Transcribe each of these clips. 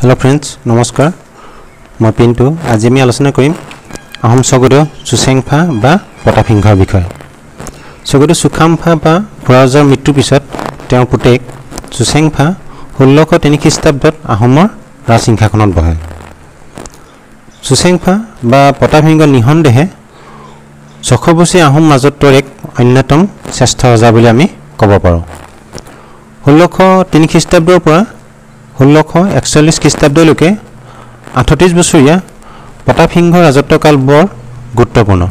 Hello friends নমস্কাৰ মই পিণ্টু আজি আমি আলোচনা কৰিম আহোম স্বৰ্গদেউ চুচেংফা বা প্ৰতাপসিংহৰ বিষয়ে স্বৰ্গদেউ চুকাম্ফা বা ফুৰাৰজাৰ মৃত্যুৰ পিছত তেওঁৰ পুতেক চুচেংফা ষোল্লশ তিনি খ্ৰীষ্টাব্দত আহোমৰ ৰাজসিংহাসনত বহে। চুচেংফা বা প্ৰতাপসিংহ নিঃসন্দেহে ছশ আহোম ৰাজত্বৰ এক অন্যতম শ্ৰেষ্ঠ ৰজা বুলি আমি ক'ব পাৰোঁ। ষোল্লশ তিনি খ্ৰীষ্টাব্দৰ পৰা ষোল্লশ একচল্লিছ খ্ৰীষ্টাব্দলৈকে আঠত্ৰিছ বছৰীয়া প্ৰতাপসিংহৰ ৰাজত্বকাল বৰ গুৰুত্বপূৰ্ণ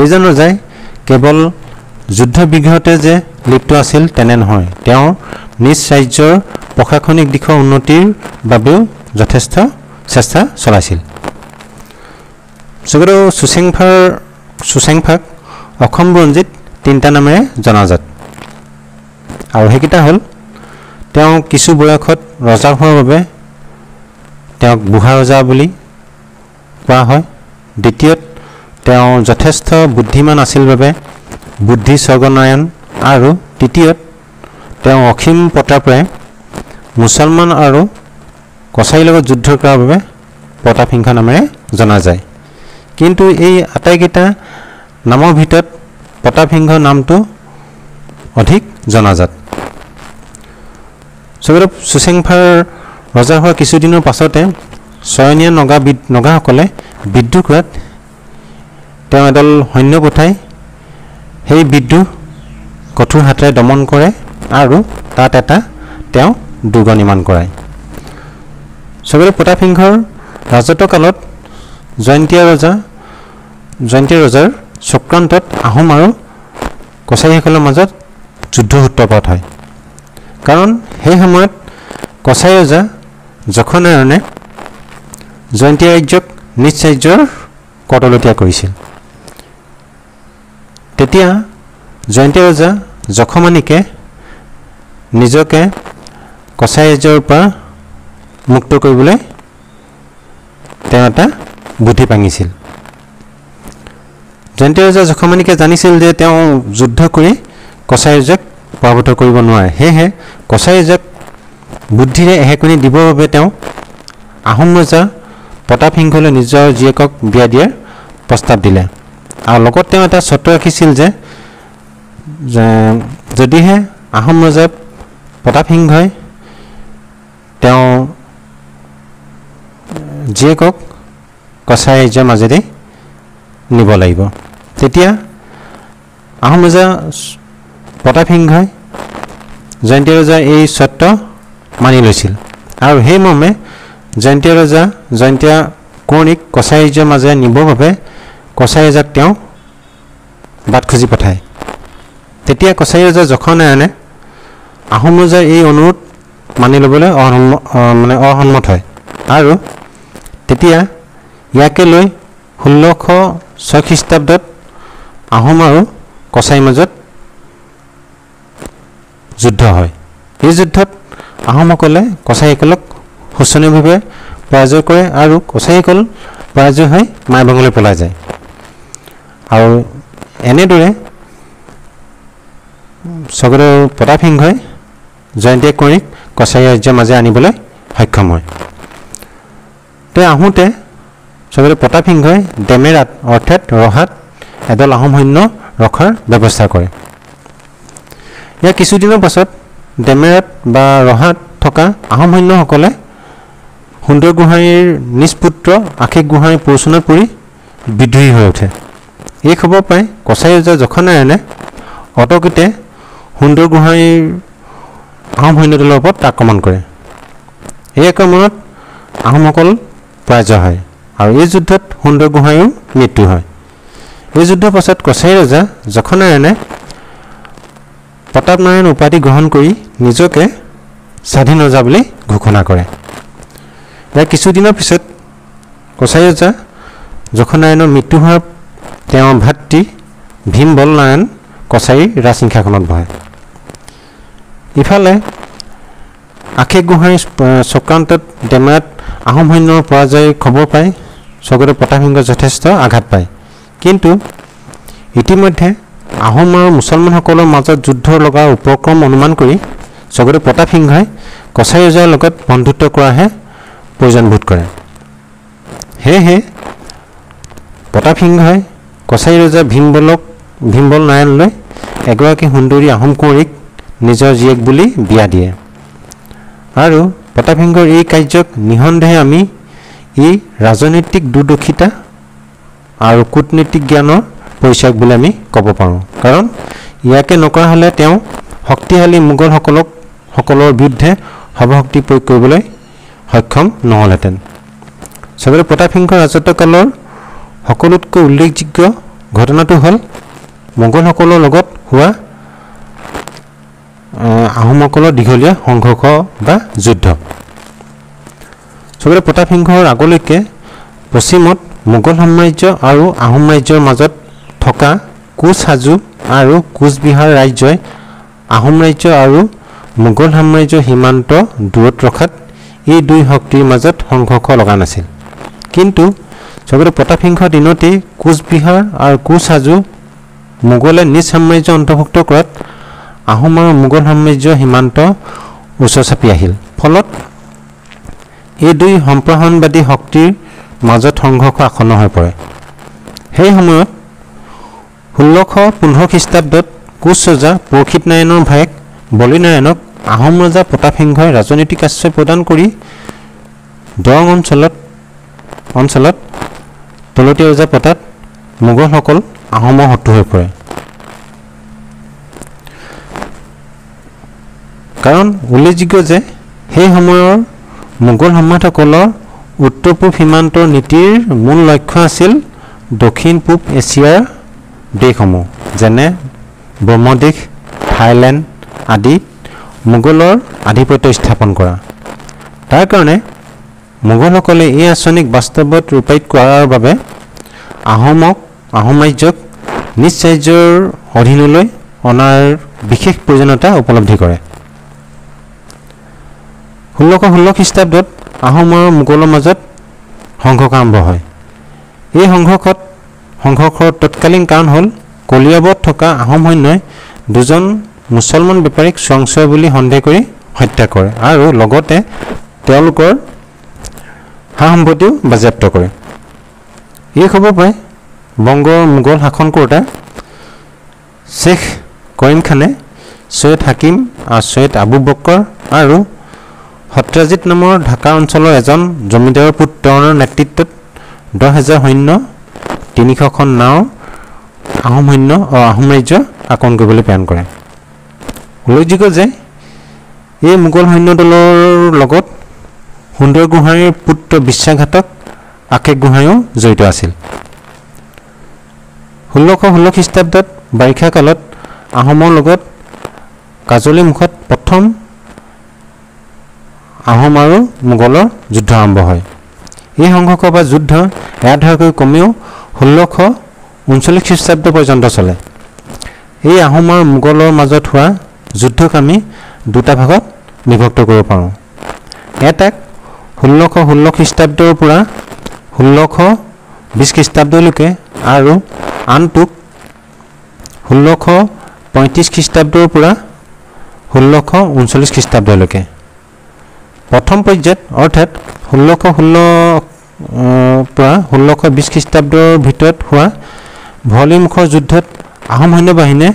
এইজন ৰজাই কেৱল যুদ্ধ বিগ্ৰহতে যে লিপ্ত আছিল তেনে নহয়। তেওঁ নিজ ৰাজ্যৰ প্ৰশাসনিক দিশৰ উন্নতিৰ বাবেও যথেষ্ট চেষ্টা চলাইছিল। স্বৰ্গদেউ চুচেংফাৰ চুচেংফাক অসম বুৰঞ্জীত তিনিটা নামেৰে জনাজাত। আৰু সেইকেইটা হ'ল তেওঁ কিছু বয়সত ৰজা হোৱাৰ বাবে তেওঁক বুঢ়া ৰজা বুলি কোৱা হয়। দ্বিতীয়ত তেওঁ যথেষ্ট বুদ্ধিমান আছিল বাবে বুদ্ধি স্বৰ্গনাৰায়ণ আৰু তৃতীয়ত তেওঁ অসীম প্ৰতাপেৰে মুছলমান আৰু কছাৰীৰ লগত যুদ্ধ কৰাৰ বাবে প্ৰতাপসিংহ নামেৰে জনা যায়। কিন্তু এই আটাইকেইটা নামৰ ভিতৰত প্ৰতাপসিংহ নামটো অধিক জনাজাত। স্বৰ্গদেৱ চুচেংফাৰ ৰজা হোৱাৰ কিছুদিনৰ পাছতে চয়নীয়া নগা বিদ নগাসকলে বিদ্ৰোহ কৰাত তেওঁ এডাল সৈন্য পঠাই সেই বিদ্ৰোহ কঠোৰ হাতেৰে দমন কৰে আৰু তাত এটা তেওঁ দুৰ্গ নিৰ্মাণ কৰায়। স্বৰ্গদেৱ প্ৰতাপসিংহৰ ৰাজত্বকালত জয়ন্তীয়া ৰজা জয়ন্তীয়া ৰজাৰ চক্ৰান্তত আহোম আৰু কছাৰীসকলৰ মাজত যুদ্ধ সূত্ৰপাত হয়। কাৰণ সেই সময়ত কছাৰী ৰজা যখনাৰায়ণে জয়ন্তী ৰাজ্যক নিজ ৰাজ্যৰ কটলতীয়া কৰিছিল। তেতিয়া জয়ন্তী ৰজা যখমানিকে নিজকে কছাৰী ৰাজ্যৰ পৰা মুক্ত কৰিবলৈ তেওঁ এটা বুদ্ধি পাঙিছিল জয়ন্তী ৰজা যখমানিকে জানিছিল যে তেওঁ যুদ্ধ কৰি কছাৰী পৰাভূত কৰিব নোৱাৰে। সেয়েহে কছাৰী ৰাজ্যক বুদ্ধিৰে এহেকনি দিবৰ বাবে তেওঁ আহোম ৰজা প্ৰতাপসিংহলৈ নিজৰ জীয়েকক বিয়া দিয়াৰ প্ৰস্তাৱ দিলে। আৰু লগত তেওঁ এটা চৰ্ত ৰাখিছিল যে যদিহে আহোম ৰজা প্ৰতাপসিংহই তেওঁ জীয়েকক কছাৰী ৰাজ্যৰ মাজেদি নিব লাগিব তেতিয়া আহোম ৰজা প্ৰতাপসিংহই জয়ন্তী ৰজাৰ এই চৰ্ত মানি লৈছিল। আৰু সেই মৰ্মে জয়ন্তীয়া ৰজা জয়ন্তীয়া কোঁৱৰীক কছাৰী ৰাজ্যৰ মাজেৰে নিবৰ বাবে কছাৰী ৰজাক তেওঁ বাট খুজি পঠায়। তেতিয়া কছাৰী ৰজা যখনাৰায়ণে আহোম ৰজাৰ এই অনুৰোধ মানি ল'বলৈ অসন্ম মানে অসন্মত হয়। আৰু তেতিয়া ইয়াকে লৈ ষোল্লশ ছয় খ্ৰীষ্টাব্দত আহোম আৰু কছাৰীৰ মাজত যুদ্ধ হয়। এই যুদ্ধত আহোমসকলে কছাৰীসকলক শোচনীয়ভাৱে পৰাজয় কৰে আৰু কছাৰীসকল পৰাজয় হৈ মাইবঙলৈ পলাই যায়। আৰু এনেদৰে স্বৰ্গদেউ প্ৰতাপসিংহই জয়ন্তী কোঁৱৰীক কছাৰী ৰাজ্যৰ মাজে আনিবলৈ সক্ষম হয়। তেওঁ আহোঁতে স্বৰ্গদেউ প্ৰতাপসিংহই ডেমেৰাত অৰ্থাৎ ৰহাত এদল আহোম সৈন্য ৰখাৰ ব্যৱস্থা কৰে। ইয়াৰ কিছুদিনৰ পাছত ডেমেৰাত বা ৰহাত থকা আহোম সৈন্যসকলে সুন্দৰ গোহাঁইৰ নিজ পুত্ৰ আশিক গোহাঁইৰ প্ৰৰোচনাত পৰি বিদ্ৰোহী হৈ উঠে। এই খবৰ পাই কছাৰী ৰজা যখনাৰায়ণে অতকিতে সুন্দৰ গোহাঁইৰ আহোম সৈন্যদলৰ ওপৰত আক্ৰমণ কৰে। এই আক্ৰমণত আহোমসকল পৰাজয় হয় আৰু এই যুদ্ধত সুন্দৰ গোহাঁইৰো মৃত্যু হয়। এই যুদ্ধৰ পাছত কছাৰী ৰজা যখনাৰায়ণে প্ৰতাপ নাৰায়ণ উপাধি গ্ৰহণ কৰি নিজকে স্বাধীন ৰজা বুলি ঘোষণা কৰে। ইয়াৰ কিছুদিনৰ পিছত কছাৰী ৰজা যখনাৰায়ণৰ মৃত্যু হোৱাৰ তেওঁৰ ভাতৃ ভীম বলনাৰায়ণ কছাৰীৰ ৰাজসিংহাসনত বহে। ইফালে আশিক গোহাঁইৰ চক্ৰান্তত ডেমেৰাত আহোম সৈন্যৰ পৰাজয়ৰ খবৰ পাই স্বৰ্গদেৱ প্ৰতাপসিংহ যথেষ্ট আঘাত পায়। কিন্তু ইতিমধ্যে আহোম আৰু মুছলমানসকলৰ মাজত যুদ্ধ লগাৰ উপক্ৰম অনুমান কৰি স্বৰ্গদেৱ প্ৰতাপসিংহই কছাৰী ৰজাৰ লগত বন্ধুত্ব কৰাহে প্ৰয়োজনবোধ কৰে। সেয়েহে প্ৰতাপসিংহই কছাৰী ৰজা ভীমবলক ভীমবল নাৰায়ণলৈ এগৰাকী সুন্দৰী আহোম কুঁৱৰীক নিজৰ জীয়েক বুলি বিয়া দিয়ে। আৰু প্ৰতাপসিংহৰ এই কাৰ্যক নিঃসন্দেহে আমি ই ৰাজনৈতিক দূৰদৰ্শিতা আৰু কূটনৈতিক জ্ঞানৰ পৰিচয়ক বুলি আমি ক'ব পাৰোঁ। কাৰণ ইয়াকে নকৰা হ'লে তেওঁ শক্তিশালী মোগলসকলক সকলৰ বিৰুদ্ধে সৰ্বশক্তি প্ৰয়োগ কৰিবলৈ সক্ষম নহ'লহেঁতেন। চবৰে প্ৰতাপসিংহৰ ৰাজত্বকালৰ সকলোতকৈ উল্লেখযোগ্য ঘটনাটো হ'ল মোগলসকলৰ লগত হোৱা আহ, আহোমসকলৰ দীঘলীয়া সংঘৰ্ষ বা যুদ্ধ। চবৰে প্ৰতাপসিংহৰ আগলৈকে পশ্চিমত মোগল সাম্ৰাজ্য আৰু আহোম ৰাজ্যৰ মাজত থকা কোচ সাজু আৰু কোচবিহাৰ ৰাজ্যই আহোম ৰাজ্য আৰু মোগল সাম্ৰাজ্যৰ সীমান্ত দূৰত ৰখাত এই দুই শক্তিৰ মাজত সংঘৰ্ষ লগা নাছিল। কিন্তু চবতে প্ৰতাপসিংহৰ দিনতেই কোচবিহাৰ আৰু কোচ সাজু মোগলে নিজ সাম্ৰাজ্য অন্তৰ্ভুক্ত কৰাত আহোম আৰু মোগল সাম্ৰাজ্যৰ সীমান্ত ওচৰ চাপি আহিল। ফলত এই দুই সম্প্ৰসাৰণবাদী শক্তিৰ মাজত সংঘৰ্ষ আসন্ন হৈ পৰে। সেই সময়ত ষোল্লশ পোন্ধৰ খ্ৰীষ্টাব্দত কোচ ৰজা পৰীক্ষিত নাৰায়ণৰ ভায়েক বলিনাৰায়ণক আহোম ৰজা প্ৰতাপসিংহই ৰাজনৈতিক আশ্ৰয় প্ৰদান কৰি দৰং অঞ্চলত অঞ্চলত তলতীয়া ৰজা পতাত মোগলসকল আহোমৰ শত্ৰু হৈ পৰে। কাৰণ উল্লেখযোগ্য যে সেই সময়ৰ মোগল সম্ৰাটসকলৰ উত্তৰ পূব সীমান্তৰ নীতিৰ মূল লক্ষ্য আছিল দক্ষিণ পূব এছিয়াৰ দেশসমূহ যেনে ব্ৰহ্মদেশ থাইলেণ্ড আদিত মোগলৰ আধিপত্য স্থাপন কৰা। তাৰ কাৰণে মোগলসকলে এই আঁচনিক বাস্তৱত ৰূপায়িত কৰাৰ বাবে আহোমক আহোম ৰাজ্যক নিজ ৰাজ্যৰ অধীনলৈ অনাৰ বিশেষ প্ৰয়োজনীয়তা উপলব্ধি কৰে। ষোল্লশ ষোল্ল খ্ৰীষ্টাব্দত আহোম আৰু মোগলৰ মাজত সংঘৰ্ষ আৰম্ভ হয়। এই সংঘৰ্ষত সংঘৰ্ষৰ তৎকালীন কাৰণ হ'ল কলিয়াবৰত থকা আহোম সৈন্যই দুজন মুছলমান বেপাৰীক চোৱাংচোৱা বুলি সন্দেহ কৰি হত্যা কৰে আৰু লগতে তেওঁলোকৰ সা সম্পত্তিও বাজেয়াপ্ত কৰে। এই খবৰ পাই বংগৰ মোগল শাসন কৰোঁতা শ্বেখ কৰিম খানে ছৈয়দ হাকিম আৰু ছৈয়দ আবু বক্কৰ আৰু সত্ৰাজিত নামৰ ঢাকা অঞ্চলৰ এজন জমিদাৰৰ পুত্ৰৰ নেতৃত্বত দহ হেজাৰ সৈন্য তিনিশখন নাও আহোম সৈন্য আহোম ৰাজ্য আক্ৰমণ কৰিবলৈ প্ৰেৰণ কৰে। উল্লেখযোগ্য যে এই মোগল সৈন্য দলৰ লগত সুন্দৰ গোহাঁইৰ পুত্ৰ বিশ্বাসঘাতক আশেষ গোহাঁইও জড়িত আছিল। ষোল্লশ ষোল্ল খ্ৰীষ্টাব্দত বাৰিষা কালত আহোমৰ লগত কাজলী মুখত প্ৰথম আহোম আৰু মোগলৰ যুদ্ধ আৰম্ভ হয়। এই সংঘৰ্ষ বা যুদ্ধ এৰাধৰাকৈ কমেও ষোল্লশ ঊনচল্লিছ খ্ৰীষ্টাব্দ পৰ্যন্ত চলে। এই আহোম আৰু মোগলৰ মাজত হোৱা যুদ্ধক আমি দুটা ভাগত বিভক্ত কৰিব পাৰোঁ। এটাক ষোল্লশ ষোল্ল খ্ৰীষ্টাব্দৰ পৰা ষোল্লশ বিছ খ্ৰীষ্টাব্দলৈকে আৰু আনটোক ষোল্লশ পঁয়ত্ৰিছ খ্ৰীষ্টাব্দৰ পৰা ষোল্লশ ঊনচল্লিছ খ্ৰীষ্টাব্দলৈকে। প্ৰথম পৰ্যায়ত অৰ্থাৎ ষোল্লশ ষোল্ল পৰা ষোল্লশ বিছ খ্ৰীষ্টাব্দৰ ভিতৰত হোৱা ভৰলীমুখৰ যুদ্ধত আহোম সৈন্য বাহিনীয়ে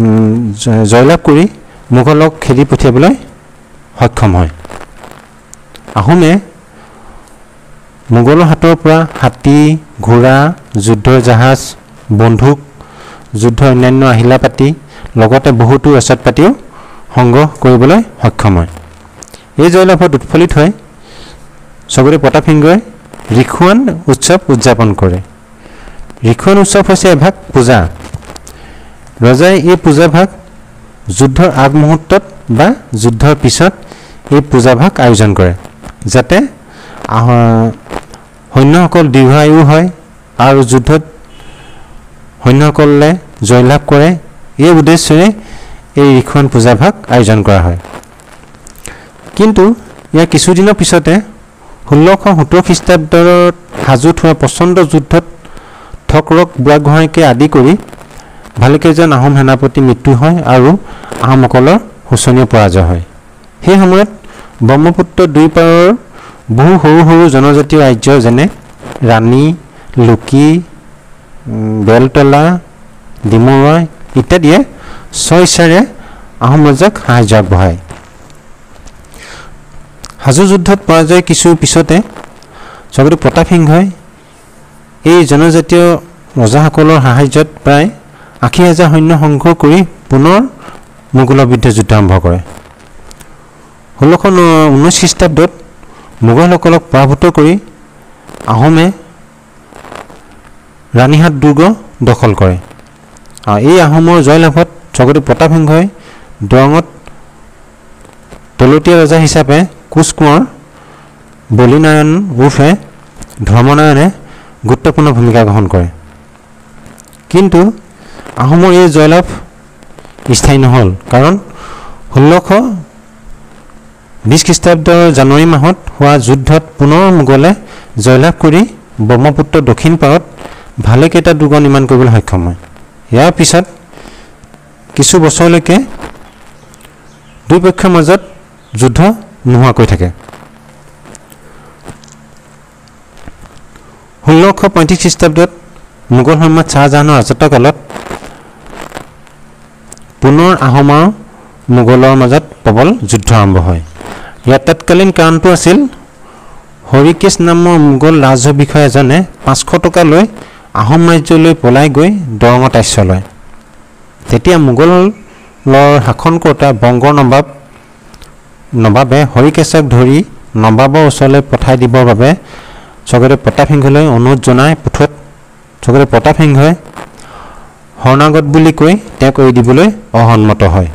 উম, জ- জয়লাভ কৰি মোগলক খেদি পঠিয়াবলৈ সক্ষম হয়। আহোমে মোগলৰ হাতৰ পৰা হাতী ঘোঁৰা যুদ্ধৰ জাহাজ বন্দুক যুদ্ধৰ অন্যান্য আহিলা পাতি লগতে বহুতো ৰচদ পাতিও সংগ্ৰহ কৰিবলৈ সক্ষম হয়। এই জয়লাভত উৎফুল্লিত হৈ চবতে প্ৰতাপসিংহই ৰিখুৱান উৎসৱ উদযাপন কৰে। ৰিখুৱান উৎসৱ হৈছে এভাগ পূজা। ৰজাই এই পূজাভাগ যুদ্ধৰ আগমুহূৰ্তত বা যুদ্ধৰ পিছত এই পূজাভাগ আয়োজন কৰে যাতে সৈন্যসকল দীৰ্ঘায়ু হয় আৰু যুদ্ধত সৈন্যসকলে জয়লাভ কৰে। এই উদ্দেশ্যেৰে এই ৰিখুৱান পূজাভাগ আয়োজন কৰা হয়। কিন্তু ইয়াৰ কিছুদিনৰ পিছতে ষোল্লশ সত্তৰ খ্ৰীষ্টাব্দত সাজুত হোৱা প্ৰচণ্ড যুদ্ধত থকৰক বুঢ়াগোহাঁইকে আদি কৰি ভালেকেইজন আহোম সেনাপতি মৃত্যু হয় আৰু আহোমসকলৰ শোচনীয় পৰাজয় হয়। সেই সময়ত ব্ৰহ্মপুত্ৰ দুই পাৰৰ বহু সৰু সৰু জনজাতীয় ৰাজ্য যেনে ৰাণী লুকি বেলতলা ডিমৰুৱা ইত্যাদিয়ে স্বইচ্ছাৰে আহোম ৰজাক সাহাৰ্য আগবঢ়ায়। হাজো যুদ্ধত পৰাজয় কিছু পিছতে স্বৰ্গদেৱ প্ৰতাপ সিংহই এই জনজাতীয় ৰজাসকলৰ সাহাৰ্যত প্ৰায় আশী হাজাৰ সৈন্য সংগ্ৰহ কৰি পুনৰ মোগলৰ বিৰুদ্ধে যুদ্ধ আৰম্ভ কৰে। ষোল্লশ ন- ঊনৈছ খ্ৰীষ্টাব্দত মোগলসকলক পৰাভূত কৰি আহোমে ৰাণীহাট দুৰ্গ দখল কৰে। আৰু এই আহোমৰ জয়লাভত স্বৰ্গদেৱ প্ৰতাপ সিংহই দৰঙত তলতীয়া ৰজা হিচাপে কোচ কোঁৱৰ বলিনাৰায়ণ উৰ্ফে ধৰ্মনাৰায়ণে গুৰুত্বপূৰ্ণ ভূমিকা গ্ৰহণ কৰে। কিন্তু আহোমৰ এই জয়লাভ স্থায়ী নহ'ল কাৰণ ষোল্লশ বিছ খ্ৰীষ্টাব্দৰ জানুৱাৰী মাহত হোৱা যুদ্ধত পুনৰ মোগলে জয়লাভ কৰি ব্ৰহ্মপুত্ৰ দক্ষিণ পাৰত ভালেকেইটা দুৰ্গ নিৰ্মাণ কৰিবলৈ সক্ষম হয়। ইয়াৰ পিছত কিছু বছৰলৈকে দুই পক্ষৰ মাজত যুদ্ধ নোহোৱাকৈ থাকে। ষোল্লশ পঁয়ত্ৰিছ খ্ৰীষ্টাব্দত মোগল সন্মাত শ্বাহজাহানৰ ৰাজত্বকালত পুনৰ আহোম আৰু মোগলৰ মাজত প্ৰবল যুদ্ধ আৰম্ভ হয়। ইয়াৰ তৎকালীন কাৰণটো আছিল হৰিকেশ নামৰ মোগল ৰাজহ বিষয়া এজনে পাঁচশ টকা লৈ আহোম ৰাজ্যলৈ পলাই গৈ দৰঙত আশ্ৰয় লয়। তেতিয়া মোগলৰ শাসনকৰ্তা বংগৰ নবাব নবাবে হৰিকেশক ধৰি নবাবৰ ওচৰলৈ পঠাই দিবৰ বাবে স্বৰ্গদেৱ প্ৰতাপ সিংহলৈ অনুৰোধ জনাই পঠোৱাত স্বৰ্গদেৱ প্ৰতাপ সিংহই শৰণাগত বুলি কৈ তেওঁক এৰি দিবলৈ অসন্মত হয়।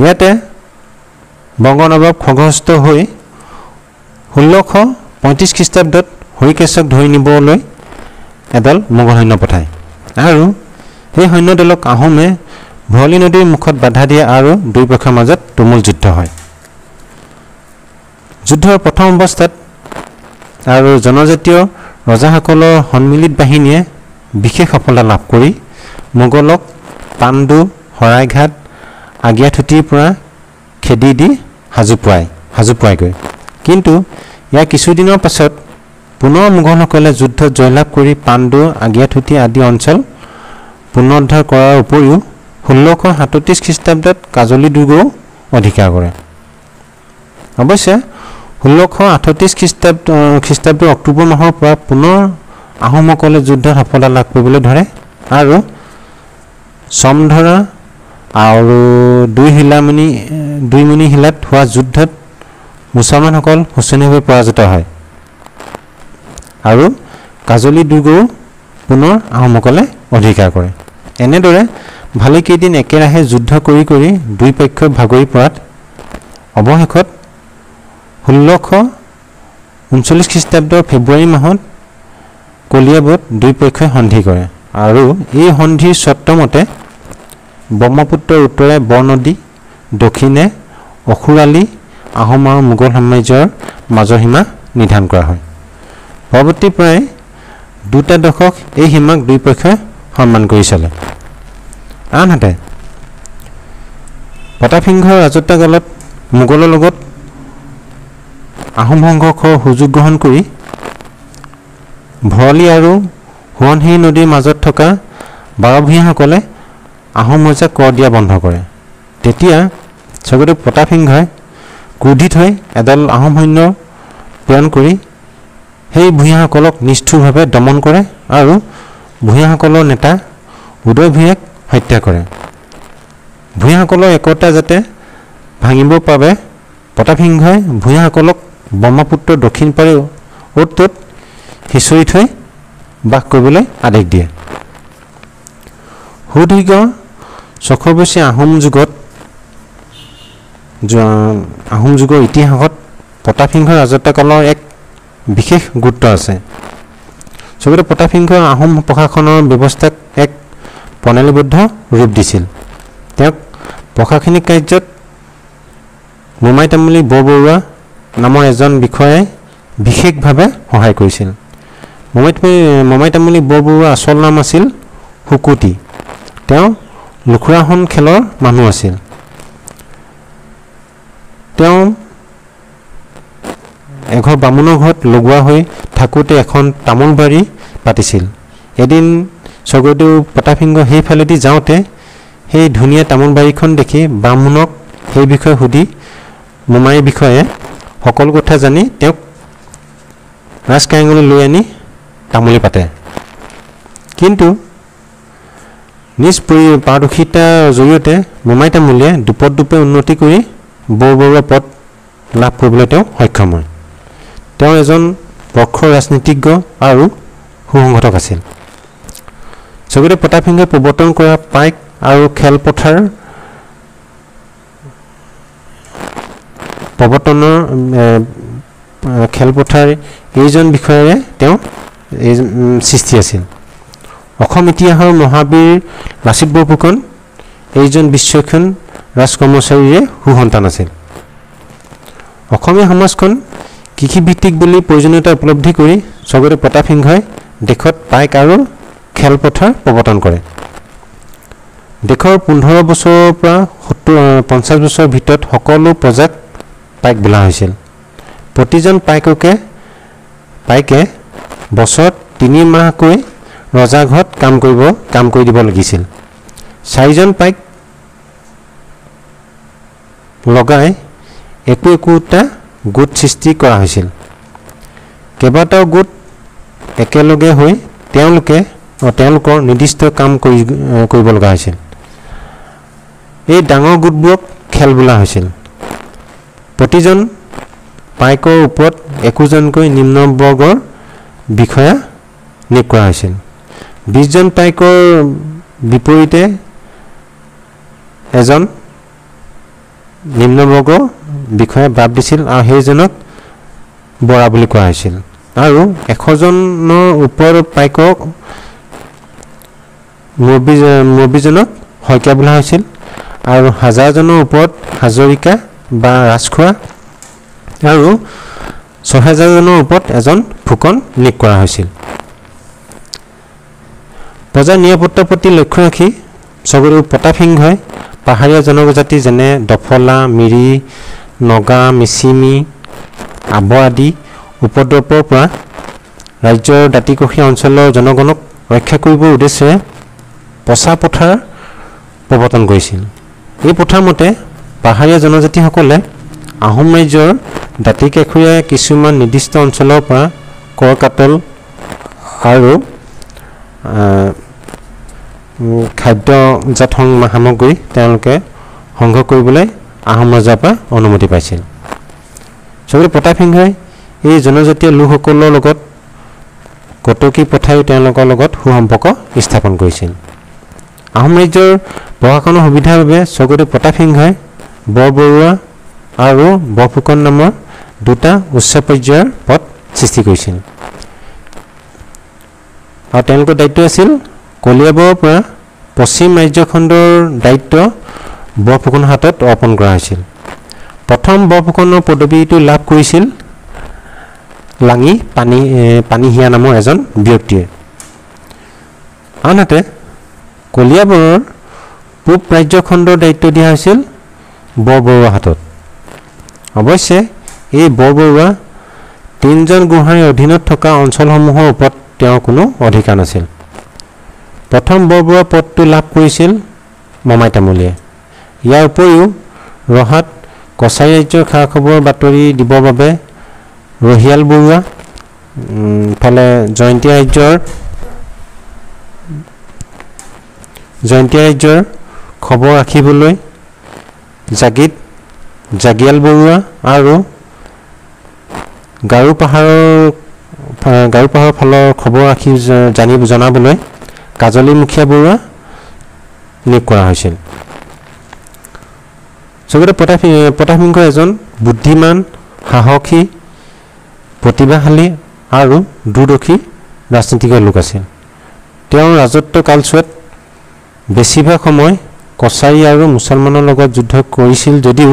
ইয়াতে বংগ নবাব খগহস্ত হৈ ষোল্লশ পঁয়ত্ৰিছ খ্ৰীষ্টাব্দত হৰিকেশক ধৰি নিবলৈ এদল মোগল সৈন্য পঠায়। আৰু সেই সৈন্যদলক আহোমে ভৰলী নদীৰ মুখত বাধা দিয়ে আৰু দুই পক্ষৰ মাজত তুমুল যুদ্ধ হয়। যুদ্ধৰ প্ৰথম অৱস্থাত আৰু জনজাতীয় ৰজাসকলৰ সন্মিলিত বাহিনীয়ে বিশেষ সফলতা লাভ কৰি মোগলক পাণ্ডু শৰাইঘাট আগিয়াঠুটিৰ পৰা খেদি দি সাজু পোৱাই সাজু পোৱাইগৈ। কিন্তু ইয়াৰ কিছুদিনৰ পাছত পুনৰ মোগলসকলে যুদ্ধত জয়লাভ কৰি পাণ্ডু আগিয়াঠুটি আদি অঞ্চল পুনৰুদ্ধাৰ কৰাৰ উপৰিও ষোল্লশ সাতত্ৰিছ খ্ৰীষ্টাব্দত কাজলী দুৰ্গও অধিকাৰ কৰে। অৱশ্যে ষোল্লশ আঠত্ৰিছ খ্ৰীষ্টাব্দ খ্ৰীষ্টাব্দৰ অক্টোবৰ মাহৰ পৰা পুনৰ আহোমসকলে যুদ্ধত সফলতা লাভ কৰিবলৈ ধৰে আৰু চমধৰা আৰু দুই শিলামণি দুইমণি শিলাত হোৱা যুদ্ধত মুছলমানসকল শোচনীয়ভাৱে পৰাজিত হয়। আৰু কাজলী দুৰ্গও পুনৰ আহোমসকলে অধিকাৰ কৰে। এনেদৰে ভালেকেইদিন একেৰাহে যুদ্ধ কৰি কৰি দুই ভাগৰি পৰাত অৱশেষত ষোল্লশ ঊনচল্লিছ খ্ৰীষ্টাব্দৰ ফেব্ৰুৱাৰী মাহত কলিয়াবত দুই পক্ষই সন্ধি কৰে। আৰু এই সন্ধিৰ চৰ্তমতে ব্ৰহ্মপুত্ৰৰ উত্তৰে বৰনদী দক্ষিণে অসুৰালি আহোম আৰু মোগল সাম্ৰাজ্যৰ মাজৰ সীমা নিৰ্ধাৰণ কৰা হয়। পৰৱৰ্তী প্ৰায় দুটা দশক এই সীমাক দুই পক্ষই সন্মান কৰি চলে। আনহাতে প্ৰতাপ সিংহৰ ৰাজত্বকালত মোগলৰ লগত আহোম সংঘৰ্ষৰ সুযোগ গ্ৰহণ কৰি ভৰলী আৰু সোৱণশিৰি নদীৰ মাজত থকা বাৰভূঞাসকলে আহোম ৰজাক কৰ দিয়া বন্ধ কৰে। তেতিয়া স্বৰ্গদেৱ প্ৰতাপ সিংহই ক্ৰোধিত হৈ এদল আহোম সৈন্য প্ৰেৰণ কৰি সেই ভূঞাসকলক নিষ্ঠুৰভাৱে দমন কৰে আৰু ভূঞাসকলৰ নেতা উদয় ভূঞাক হত্যা কৰে। ভূঞাসকলৰ একতা যাতে ভাঙিবৰ বাবে প্ৰতাপ সিংহই ভূঞাসকলক ব্ৰহ্মপুত্ৰৰ দক্ষিণ পাৰে অ'ত ত'ত সিঁচৰি থৈ বাস কৰিবলৈ আদেশ দিয়ে। সুদীৰ্ঘ চক্ৰবৰ্তী আহোম যুগত আহোম যুগৰ ইতিহাসত প্ৰতাপ সিংহৰ ৰাজত্বকালৰ এক বিশেষ গুৰুত্ব আছে। চবতে প্ৰতাপ সিংহই আহোম প্ৰশাসনৰ ব্যৱস্থাক প্ৰণালীবদ্ধ ৰূপ দিছিল। তেওঁক প্ৰশাসনিক কাৰ্যত মোমাই তামুলী বৰবৰুৱা নামৰ এজন বিষয়াই বিশেষভাৱে সহায় কৰিছিল। মোমাই মোমাই তামুলী বৰবৰুৱাৰ আচল নাম আছিল শুকুতি তেওঁ লুখুৰাখন খেলৰ মানুহ আছিল। তেওঁ এঘৰ বামুণৰ ঘৰত লগোৱা হৈ থাকোঁতে এখন তামোল বাৰী পাতিছিল। এদিন স্বৰ্গদেউ প্ৰতাপসিংহ সেইফালেদি যাওঁতে সেই ধুনীয়া তামোল বাৰীখন দেখি বামুণক সেই বিষয়ে সুধি মোমাইৰ বিষয়ে সকলো কথা জানি তেওঁক ৰাজকাৰেঙলৈ লৈ আনি তামোলি পাতে। কিন্তু নিজ পৰি পাৰদৰ্শিতাৰ জৰিয়তে মোমাই তামুলীয়ে দুপদ দুপে উন্নতি কৰি বৰবৰুৱা পদ লাভ কৰিবলৈ তেওঁ সক্ষম হয়। তেওঁ এজন প্ৰখৰ ৰাজনীতিজ্ঞ আৰু সুসংগঠক আছিল। স্বৰ্গদেৱ প্ৰতাপসিংহই প্ৰৱৰ্তন কৰা পাইক আৰু খেলপথাৰ প্ৰৱৰ্তনৰ খেলপথাৰ এইজন বিষয়েৰে তেওঁ এই সৃষ্টি আছিল। অসম ইতিহাসৰ মহাবীৰ লাচিত বৰফুকন এইজন বিশ্বক্ষণ ৰাজকৰ্মচাৰীৰে সুসন্তান আছিল। অসমীয়া সমাজখন কৃষিভিত্তিক বুলি প্ৰয়োজনীয়তা উপলব্ধি কৰি স্বৰ্গদেৱ প্ৰতাপসিংহই দেশত পাইক আৰু খেলপথাৰ প্ৰৱৰ্তন কৰে। দেশৰ পোন্ধৰ বছৰৰ পৰা সত্তৰ পঞ্চাছ বছৰৰ ভিতৰত সকলো প্ৰজাক পাইক বোলা হৈছিল। প্ৰতিজন পাইককে পাইকে বছৰত তিনি মাহকৈ ৰজা ঘৰত কাম কৰিব কাম কৰি দিব লাগিছিল। চাৰিজন পাইক লগাই একো একোটা গোট সৃষ্টি কৰা হৈছিল। কেইবাটাও গোট একেলগে হৈ তেওঁলোকে তেওঁলোকৰ নিৰ্দিষ্ট কাম কৰি কৰিব লগা হৈছিল। এই ডাঙৰ গোটবোৰক খেল বোলা হৈছিল। প্ৰতিজন পাইকৰ ওপৰত একোজনকৈ নিম্ন বৰ্গৰ বিষয়া নিয়োগ কৰা হৈছিল। বিছজন পাইকৰ বিপৰীতে এজন নিম্নবৰ্গৰ বিষয়া বাদ দিছিল আৰু সেইজনক বৰা বুলি কোৱা হৈছিল। আৰু এশজনৰ ওপৰৰ পাইকক মুৰব্বী মুৰব্বীজনক শইকীয়া বোলা হৈছিল আৰু হাজাৰজনৰ ওপৰত হাজৰিকা বা ৰাজখোৱা আৰু ছহেজাৰজনৰ ওপৰত এজন ফুকন নিয়োগ কৰা হৈছিল। প্ৰজাৰ নিৰাপত্তাৰ প্ৰতি লক্ষ্য ৰাখি স্বৰ্গদেউ প্ৰতাপসিংহই পাহাৰীয়া জনজাতি যেনে দফলা মিৰি নগা মিচিমি আৱৰ আদি উপদ্ৰৱৰ পৰা ৰাজ্যৰ দাঁতিকষীয়া অঞ্চলৰ জনগণক ৰক্ষা কৰিবৰ উদ্দেশ্যেৰে পচা পথাৰ প্ৰৱৰ্তন কৰিছিল। এই প্ৰথাৰ মতে পাহাৰীয়া জনজাতিসকলে আহোম ৰাজ্যৰ দাঁতিকাষৰীয়া কিছুমান নিৰ্দিষ্ট অঞ্চলৰ পৰা কৰ কাটল আৰু খাদ্যজাত সং- সামগ্ৰী তেওঁলোকে সংগ্ৰহ কৰিবলৈ আহোম ৰজাৰ পৰা অনুমতি পাইছিল। স্বৰ্গদেৱ প্ৰতাপসিংহই এই জনজাতীয় লোকসকলৰ লগত কটকী পঠাই তেওঁলোকৰ লগত সুসম্পৰ্ক স্থাপন কৰিছিল। আহোম ৰাজ্যৰ প্ৰশাসনৰ সুবিধাৰ বাবে স্বৰ্গদেৱ প্ৰতাপসিংহই বৰবৰুৱা আৰু বৰফুকন নামৰ দুটা উচ্চ পৰ্যায়ৰ পদ সৃষ্টি কৰিছিল। আৰু তেওঁলোকৰ দায়িত্ব আছিল কলিয়াবৰৰ পৰা পশ্চিম ৰাজ্যখণ্ডৰ দায়িত্ব বৰফুকনৰ হাতত অৰ্পণ কৰা হৈছিল। প্ৰথম বৰফুকনৰ পদবীটো লাভ কৰিছিল লাঙি পানী পানীহিয়া নামৰ এজন ব্যক্তিয়ে। আনহাতে কলিয়াবৰৰ পূব ৰাজ্যখণ্ডৰ দায়িত্ব দিয়া হৈছিল বৰবৰুৱাৰ হাতত। অৱশ্যে এই বৰবৰুৱা তিনিজন গোহাঁইৰ অধীনত থকা অঞ্চলসমূহৰ ওপৰত তেওঁৰ কোনো অধিকাৰ নাছিল। প্ৰথম বৰবৰুৱা পদটো লাভ কৰিছিল মমাই তামুলীয়ে। ইয়াৰ উপৰিও ৰহাত কছাৰী ৰাজ্যৰ খা খবৰ বাতৰি দিবৰ বাবে ৰহিয়াল বৰুৱা ইফালে জয়ন্তী ৰাজ্যৰ জয়ন্তী ৰাজ্যৰ খবৰ ৰাখিবলৈ জাগিত জাগিয়াল বৰুৱা আৰু গাৰো পাহাৰৰ গাৰো পাহাৰৰ ফালৰ খবৰ ৰাখি জানি জনাবলৈ কাজলী মুখীয়া বৰুৱা নিয়োগ কৰা হৈছিল। স্বৰ্গদেৱ প্ৰতাপ প্ৰতাপসিংহ এজন বুদ্ধিমান সাহসী প্ৰতিভাশালী আৰু দূৰদৰ্শী ৰাজনীতিজ্ঞ লোক আছিল। তেওঁৰ ৰাজত্ব কালছোৱাত বেছিভাগ সময় কছাৰী আৰু মুছলমানৰ লগত যুদ্ধ কৰিছিল যদিও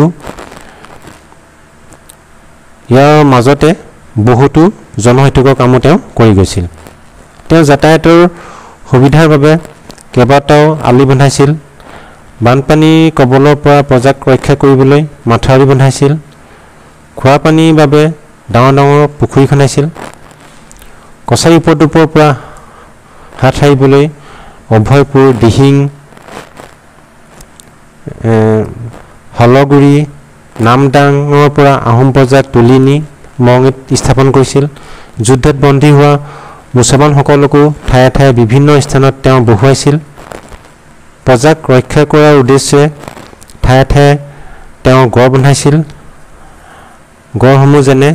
ইয়াৰ মাজতে বহুতো জনহিতকৰ কামো তেওঁ কৰি গৈছিল। তেওঁ যাতায়াতৰ সুবিধাৰ বাবে কেইবাটাও আলি বন্ধাইছিল। বানপানীৰ কবলৰ পৰা প্ৰজাক ৰক্ষা কৰিবলৈ মাথাউৰি বন্ধাইছিল। খোৱা পানীৰ বাবে ডাঙৰ ডাঙৰ পুখুৰী খন্দাইছিল। কছাৰী উপদ্ৰৱৰ পৰা হাত সাৰিবলৈ অভয়পুৰ দিহিং হলগুৰি নামদাঙৰ পৰা আহোম প্ৰজাক তুলি নি মঙিত স্থাপন কৰিছিল। যুদ্ধত বন্দী হোৱা মুছলমানসকলকো ঠায়ে ঠায়ে বিভিন্ন স্থানত তেওঁ বহুৱাইছিল। প্ৰজাক ৰক্ষা কৰাৰ উদ্দেশ্যে ঠায়ে ঠায়ে তেওঁ গড় বন্ধাইছিল। গড়সমূহ যেনে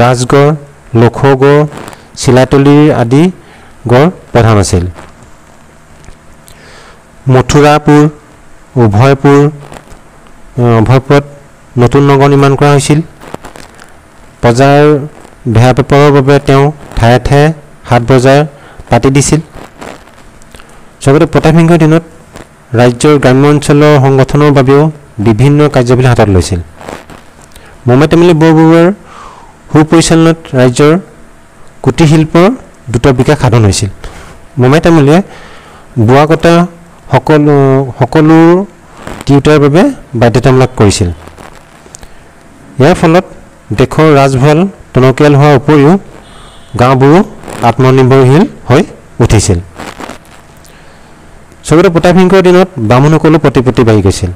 ৰাজগড় লখৌগড় চিলাতলিৰ আদি গড় প্ৰধান আছিল মথুৰাপুৰ উভয়পুৰ উভয়পুৰত নতুন নগৰ নিৰ্মাণ কৰা হৈছিল। প্ৰজাৰ বেহা বেপাৰৰ বাবে তেওঁ ঠায়ে ঠায়ে হাট বজাৰ পাতি দিছিল। স্বৰ্গদেৱ প্ৰতাপ সিংহৰ দিনত ৰাজ্যৰ গ্ৰাম্য অঞ্চলৰ সংগঠনৰ বাবেও বিভিন্ন কাৰ্যবিলাক হাতত লৈছিল। মোমাই তামিলী বৰবৰুৱাৰ সুপৰিচালনাত ৰাজ্যৰ কুটীৰ শিল্পৰ দ্ৰুত বিকাশ সাধন হৈছিল। মোমাই তামুলীয়ে বোৱা কটা সকলো সকলো তিৰোতাৰ বাবে বাধ্যতামূলক কৰিছিল। ইয়াৰ ফলত দেশৰ ৰাজভঁৰাল টনকিয়াল হোৱাৰ উপৰিও গাঁওবোৰো আত্মনিৰ্ভৰশীল হৈ উঠিছিল। স্বৰ্গদেৱ প্ৰতাপ দিনত বামুণসকলো প্ৰতিপত্তি বাঢ়ি গৈছিল।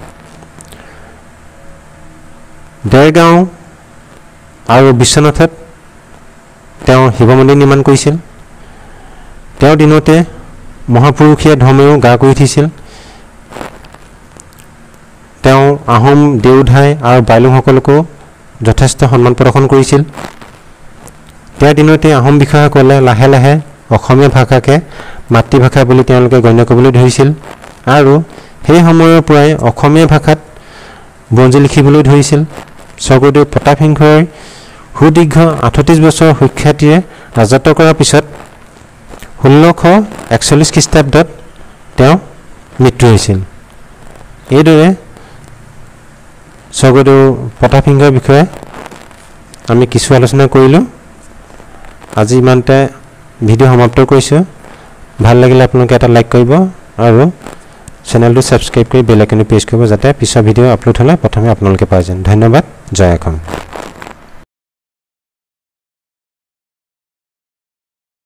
দেৰগাঁও আৰু বিশ্বনাথত তেওঁ শিৱ মন্দিৰ নিৰ্মাণ কৰিছিল। তেওঁৰ দিনতে মহাপুৰুষীয়া ধৰ্মেও গা কৰি উঠিছিল। তেওঁ আহোম দেওধাই আৰু বাইলুংসকলকো যথেষ্ট সন্মান প্ৰদৰ্শন কৰিছিল। তেওঁৰ দিনতে আহোম বিষয়াসকলে লাহে লাহে অসমীয়া ভাষাকে মাতৃভাষা বুলি তেওঁলোকে গণ্য কৰিবলৈ ধৰিছিল আৰু সেই সময়ৰ পৰাই অসমীয়া ভাষাত বুৰঞ্জী লিখিবলৈ ধৰিছিল। স্বৰ্গদেৱ প্ৰতাপ সিংহই সুদীৰ্ঘ আঠত্ৰিছ বছৰ সুখ্যাতিৰে ৰাজত্ব কৰাৰ পিছত ষোল্লশ একচল্লিছ খ্ৰীষ্টাব্দত তেওঁ মৃত্যু হৈছিল। এইদৰে স্বৰ্গদেউ প্ৰতাপ সিংহৰ বিষয়ে আমি কিছু আলোচনা কৰিলোঁ। আজি ইমানতে ভিডিঅ' সমাপ্ত কৰিছোঁ। ভাল লাগিলে আপোনালোকে এটা লাইক কৰিব আৰু চেনেলটো ছাবস্ক্ৰাইব কৰি বেল আইকনটো প্ৰেছ কৰিব যাতে পিছৰ ভিডিঅ' আপলোড হ'লে প্ৰথমে আপোনালোকে পাই যায় ধন্যবাদ। জয় অসম।